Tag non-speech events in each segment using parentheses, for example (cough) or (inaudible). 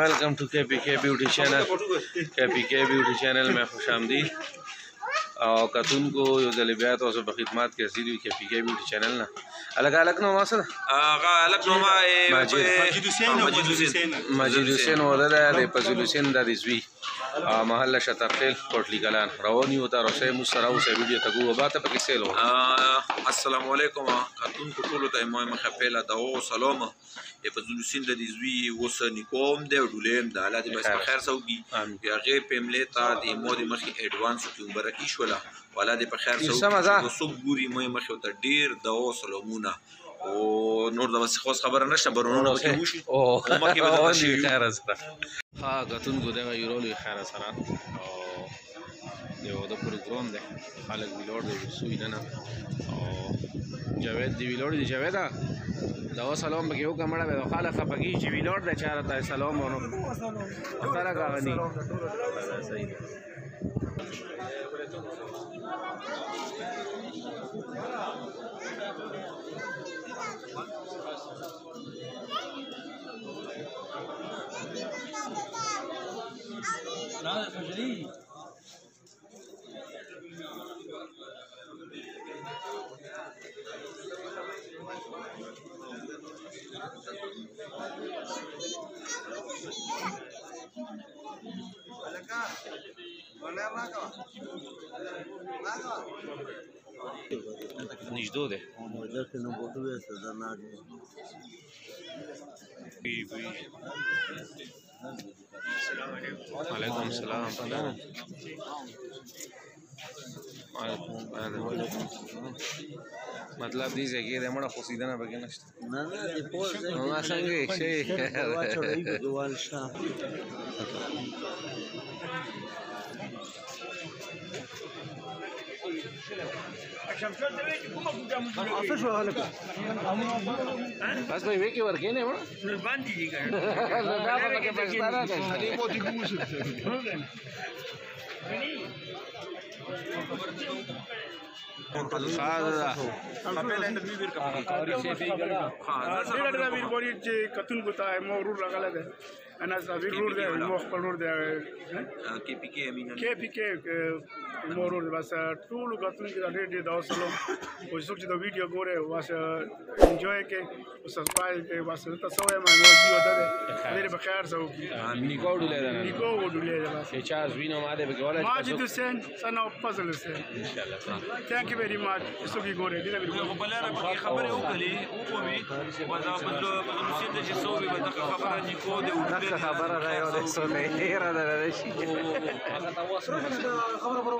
Welcome to K P K beauty channel K P K beauty channel में खुश आमदीद और कतून को यो दले बया तो सब खिदमत के असील के पी के ब्यूटी चैनल ना अलग अलग नो मसल अलग नो मजीद हुसैन मजीद हुसैन मजीद हुसैन और दे फजल हुसैन दा रिजवी محل شتقل کوټلی کلان رواني وتا رسې مو سره اوسې ویډیو ته ګو باته پکې سیلو السلام علیکم کتون کوټول ته مو مخه پیلا دا او سلام په زلوسین د دې زوی وسه نکوم دی ډولم د حالات بس خیر سوګي یا غیر پملې ته د مو د مخې اډوانس کې مبارکي شولا ولا دې په خیر سوګي سم ازه سب ګوري مو مخه ته ډیر د او سلامونه او نور د وسې خوښ خبره نشته برونونه وکي وشي او مکه به د شي خیر سره ها غتون ګو دغه یورو لوی خیر سره او یو د پروګرام دی خلک ویلوړ دی سوی نه او جاوید دی ویلوړ دی جاوید دا و سلام به یو کمړه به خاله خپګی چې ویلوړ د چاره ته سلام ونه سره غاغنی صحیح دی Olha cá, Lá, lá, Nici lá. de. Mă dă că nu pot să dar n-are. Pui, pui. وعلیکم السلام وعلیکم السلام مطلب جیسے مڑا خوشی دوال (laughs) سنگے (laughs) بس میں ویکی ورکے نہیں ہوں نلبان دیجی گئے نلبان دیجی گئے نلبان دیجی گئے نلبان دیجی گئے نلبان دیجی گئے موسیقی مورول بس ټول غتون کې ډېر ډېر داوس لو او څوک چې دا ویډیو ګوره واسه انجوای کې او سبسکرایب کې واسه ته سوې ما نو ویډیو ده ډېر به خیر سو نیکو ډولې ده نیکو ډولې ده بس چې چاز وینو ما ده به ولا ماجد حسین سن او فضل حسین ان شاء الله ثانک یو ویری ماچ څوک یې ګوره دې به خو بل را به خبره وکړي او مې ودا بل بل مسجد چې سو به دا خبره نیکو ده او خبره رايو ده سو نه هیر ده شي خبره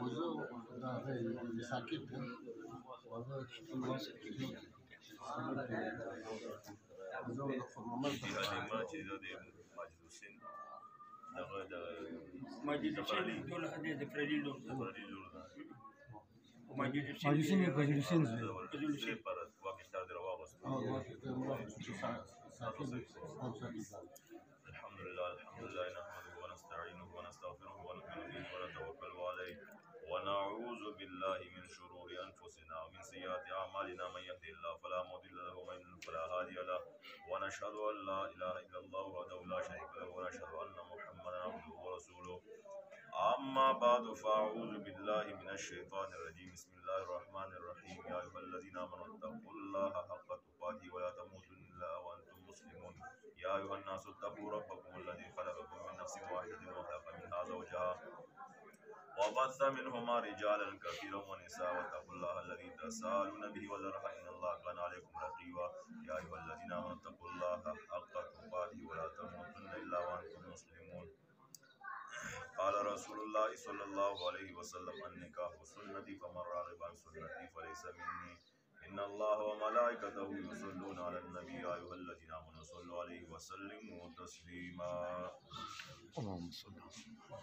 وزه دا غي ساکت ده وزه وزه د خرمامل د ماجد حسین دغه د ماجد حسین ټول هدي د فريدي لور ده ماجد حسین ماجد حسین ماجد حسین پر واقعتا درواغست الحمد لله الحمد لله نحمده ونستعينه ونستغفره ونعوذ بالله من شرور انفسنا ومن سيئات اعمالنا من يهده الله فلا مضل له ومن يضلل فلا هادي له ونشهد ان لا اله الا الله وحده لا شريك له ونشهد ان محمدا عبده ورسوله اما بعد فاعوذ بالله من الشيطان الرجيم بسم الله الرحمن الرحيم يا ايها الذين امنوا اتقوا الله حق تقاته ولا تموتن الا وانتم مسلمون يا ايها الناس اتقوا ربكم الذي خلقكم من نفس واحده وخلق منها زوجها وبث منهما رجالا كثيرا ونساء واتقوا الله الذي تساءلون به والارحم ان الله كان عليكم رقيبا يا ايها الذين امنوا اتقوا الله حق تقاته ولا تموتن الا وانتم مسلمون قال رسول الله صلى الله عليه وسلم النكاح سنتي فمن راغب عن سنتي فليس مني ان الله وملائكته يصلون على النبي يا ايها الذين امنوا صلوا عليه وسلموا تسليما اللهم صل وسلم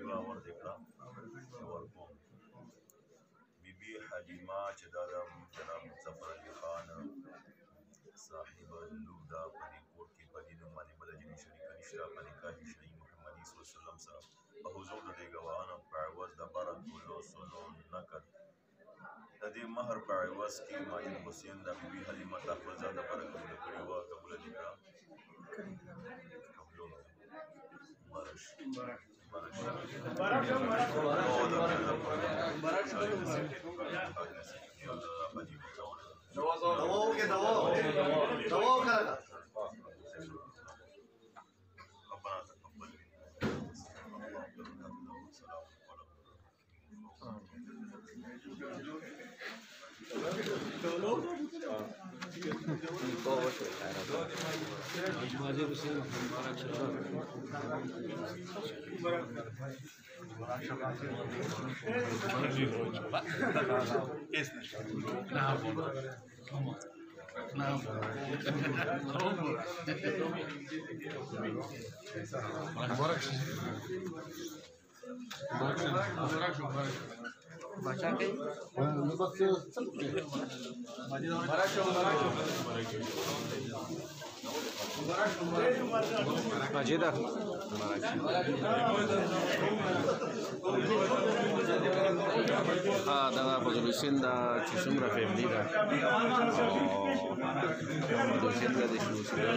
چې دا د جناب مظفر علي خان صاحب نور دا په دې کور کې په دې نوم باندې بله جنې شریکه نشته په نکاح شریف محمدي صلی الله علیه وسلم سره په حضور د دې ګواهانو په عوض د بره ټولو سلو نقد د دې مهر په عوض کې ماجد حسین د بي حلیمه تحفظه د بره قبول کړې وه قبول دې کړه مبارک مبارک दवाओं के दवाओं दवाओं का तो بچا کے بڑا شو بڑا شو بڑا شو مجیده ها دا فضل حسین دا چې څومره فیملی ده محمد حسین دا د شو سره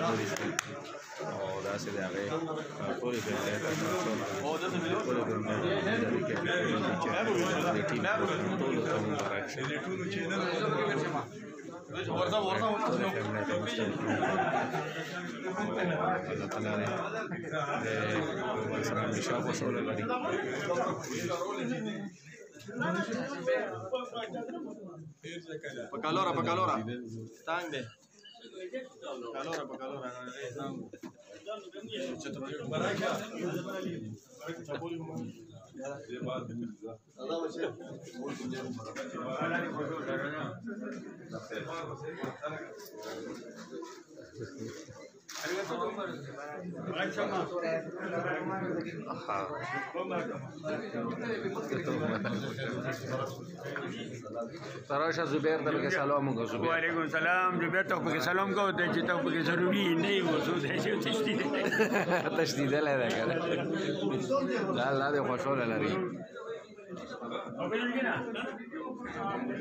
او دا سه د هغه ټولې فیملی ته ټولې فیملی د ټیم ټول ته مبارک شه الله تعالی دې سره همیشه په سوله لري Pacalora, pacalora. Tang de. Pacalora, pacalora. Tang. 来，别管，别管，来，咱们去。我直接，我来，我来，你放手，来来来。تراشه زبیر ته کې سلام وکړه زبیر وعلیکم السلام زبیر ته کې سلام کو ته چې ته کې ضروری نه یو څه دې چې تشدید تشدید لاره کړه لا لا دې خوشاله لري